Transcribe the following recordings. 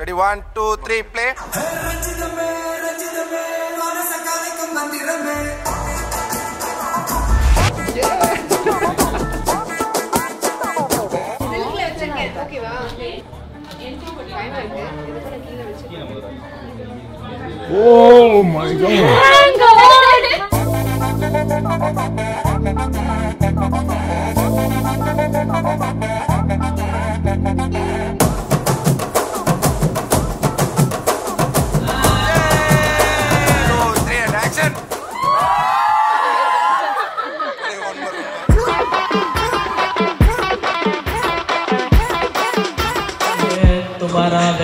Ready one two three play three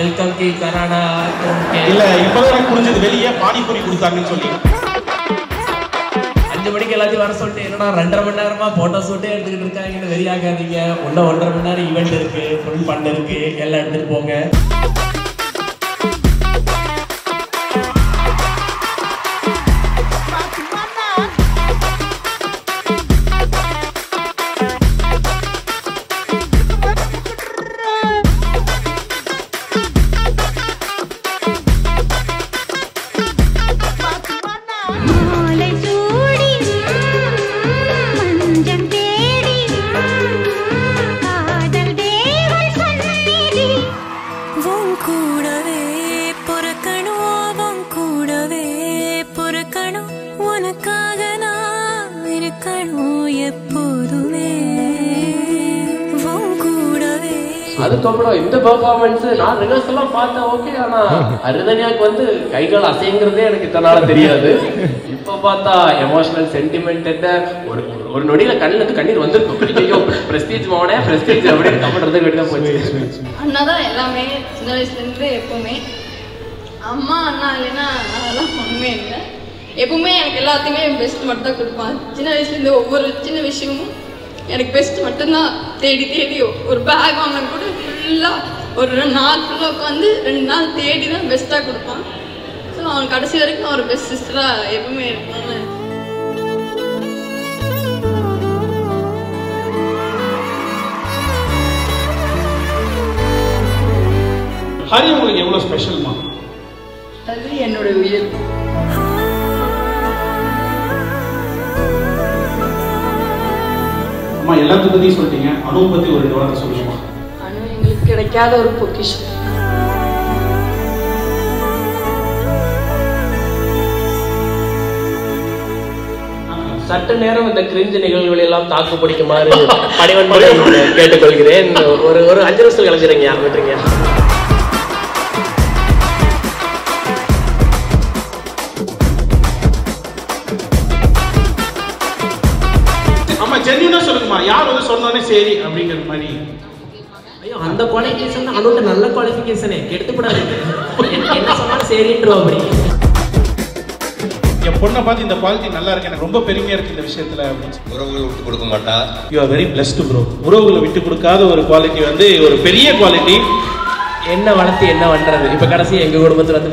welcome D கரானா இல்ல இப்பதான் எனக்கு புரிஞ்சது வெளியே பானிபூரி கொடுத்தாங்கன்னு சொல்லி. அஞ்சு மணிக்கு எல்லாத்தையும் வர சொல்லிட்டு என்னன்னா ரெண்டரை மணி நேரமா போட்டோ ஷூட்டே எடுத்துக்கிட்டு இருக்காங்கன்னு வெளியாகாதீங்க. உள்ள ஒன்றரை மணி நேரம் ஈவெண்ட் இருக்கு ஃபுல் ஃபன் இருக்கு. எல்லாம் எடுத்துட்டு போங்க. கூடவே அதுக்கப்புறம் இந்த பெர்ஃபார்மன்ஸ் நான் ரிஹர்ஸ் எல்லாம் பார்த்தேன் ஓகே ஆனா அருதனியாக்கு வந்து கைகால் அசைங்கிறதே எனக்கு இத்தனால தெரியாது. இப்ப பார்த்தா எமோஷனல் சென்டிமெண்ட் என்ன? ஒரு ஒரு- நொடியில கண்ணுல இருந்து கண்ணீர் வந்திருக்கும். ஐயோ பிரஸ்டீஜ் மோனே பிரஸ்டீஜ் அப்படின்னு கமெண்ட்றது வேண்டியதா போச்சு. அண்ணா தான் எல்லாமே சின்ன வயசுலேருந்து எப்பவுமே. அம்மா அண்ணா இல்லைன்னா அதெல்லாம் ஒன்றுமே இல்லை. எப்பவுமே எனக்கு எல்லாத்தையுமே பெஸ்ட் மட்டும் தான் கொடுப்பான் சின்ன வயசுலேருந்து ஒவ்வொரு சின்ன விஷயமும் எனக்கு பெஸ்ட் மட்டும்தான் தேடி தேடி ஒரு பேக் வாங்கினா கூட ஃபுல்லாக ஒரு ரெண்டு நாள் ஃபுல்லாக உட்காந்து ரெண்டு நாள் தேடி தான் பெஸ்ட்டாக கொடுப்பான். ஸோ அவன் கடைசி வரைக்கும் ஒரு பெஸ்ட் சிஸ்டராக எப்பவுமே இருக்கணும்னு ஹரி உங்களுக்கு எவ்வளவு ஸ்பெஷல்மா அது என்னோட உயிர். அம்மா எல்லாத்தையும் பத்தி சொல்லிட்டீங்க. அனுவை பத்தி ஒரு ரெண்டு வார்த்தை சொல்லுங்கம்மா. அனு எங்களுக்கு கிடைக்காத ஒரு பொக்கிஷம். சற்று நேரம் இந்த கிரிஞ்சு நிகழ்வுகள் எல்லாம் தாக்கு பிடிக்குமாறு பணிவன்புடன் கேட்டுக்கொள்கிறேன். ஒரு ஒரு அஞ்சு நிமிஷம் கிளம்பிடுறீங்க. விட்டுருங்க ஜென்யூனா சொல்லுங்கம்மா. யார் வந்து சொன்னோடனே சரி அப்படிங்கிற மாதிரி. ஐயோ அந்த குவாலிஃபிகேஷன் அனுட்ட நல்ல குவாலிஃபிகேஷனே கெடுத்துப்படாது என்ன சொன்னாலும் சரின்றோம் அப்படி. என் பொண்ணை பார்த்து இந்த குவாலிட்டி நல்லா இருக்கு. எனக்கு ரொம்ப பெருமையா இருக்கு இந்த விஷயத்துல. உறவுகள் விட்டு கொடுக்க மாட்டா? You are very blessed bro உறவுகளை விட்டு கொடுக்காத ஒரு குவாலிட்டி வந்து ஒரு பெரிய குவாலிட்டி என்ன வளர்த்து என்ன பண்றது? இப்ப கடைசி எங்க குடும்பத்துல வந்து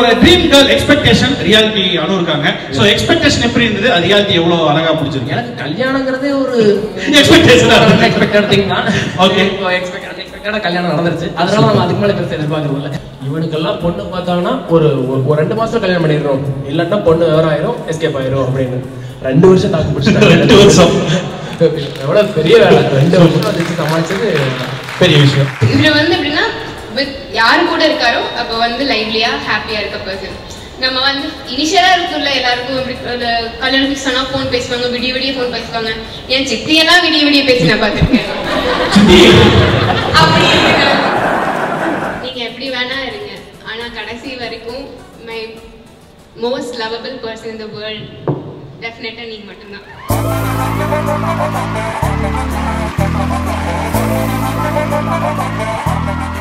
உங்களோட ட்ரீம் கேர்ள் எக்ஸ்பெக்டேஷன் ரியாலிட்டி அனு இருக்காங்க. ஸோ எக்ஸ்பெக்டேஷன் எப்படி இருந்தது? அது ரியாலிட்டி எவ்வளோ அழகா பிடிச்சிருக்கு? எனக்கு கல்யாணங்கிறதே ஒரு Expectation ஆ இருந்தது. எக்ஸ்பெக்டட் திங் தான் Okay. எக்ஸ்பெக்டடா கல்யாணம் நடந்துருச்சு. அதனால நம்ம அதுக்கு மேல பெருசா எதிர்பார்க்கறது இல்ல இவனுக்கெல்லாம் பொண்ணு பார்த்தாங்கன்னா ஒரு ஒரு- ரெண்டு மாசம் கல்யாணம் பண்ணிடுறோம் இல்லன்னா பொண்ணு வேற ஆயிரும் எஸ்கேப் ஆயிரும் அப்படின்னு. ரெண்டு வருஷம் தாக்கு பிடிச்சிட்டாங்க. ரெண்டு வருஷம். எவ்வளவு பெரிய வேலை. ரெண்டு வருஷம் சமாளிச்சது பெரிய விஷயம். இதுல வந்து எப்படின்னா வித் யார் கூட இருக்காரோ அப்போ வந்து லைவ்லியா ஹாப்பியா இருக்க பர்சன் நம்ம வந்து இனிஷியலா இருக்குல்ல எல்லாருக்கும் கல்யாணம் ஃபிக்ஸ் ஆனா ஃபோன் பேசுவாங்க விடிய விடிய ஃபோன் பேசுவாங்க. என் சித்தி எல்லாம் விடிய விடிய பேசி நான் பார்த்திருக்கேன் அப்படி இருக்குங்க. நீங்க எப்படி வேணா இருங்க. ஆனா கடைசி வரைக்கும் my most lovable person in the world டெஃபினட்டா நீங்க மட்டும்தான்.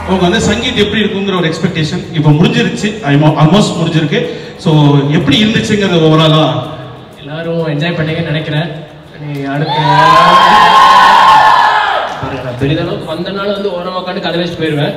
அவங்க வந்து சங்கீத் எப்படி இருக்குங்கிற ஒரு எக்ஸ்பெக்டேஷன் இப்போ முடிஞ்சிருச்சு. ஆல்மோஸ்ட் முடிஞ்சிருக்கு. ஸோ எப்படி இருந்துச்சுங்கிறது ஓவராலா எல்லாரும் என்ஜாய் பண்ணீங்கன்னு நினைக்கிறேன். அடுத்த பெரிதளவுக்கு வந்தனால வந்து ஓரமாக உட்காந்து கதை வச்சுட்டு போயிடுவேன்